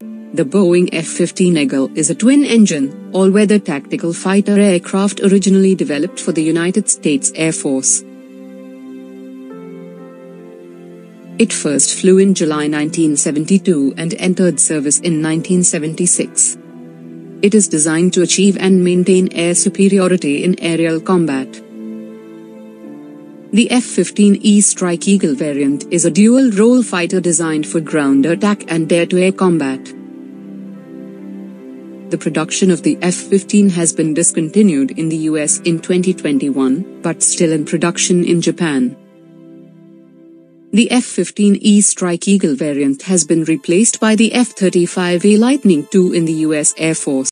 The Boeing F-15 Eagle is a twin-engine, all-weather tactical fighter aircraft originally developed for the United States Air Force. It first flew in July 1972 and entered service in 1976. It is designed to achieve and maintain air superiority in aerial combat. The F-15E Strike Eagle variant is a dual-role fighter designed for ground attack and air-to-air combat. The production of the F-15 has been discontinued in the US in 2021, but still in production in Japan. The F-15E Strike Eagle variant has been replaced by the F-35A Lightning II in the US Air Force.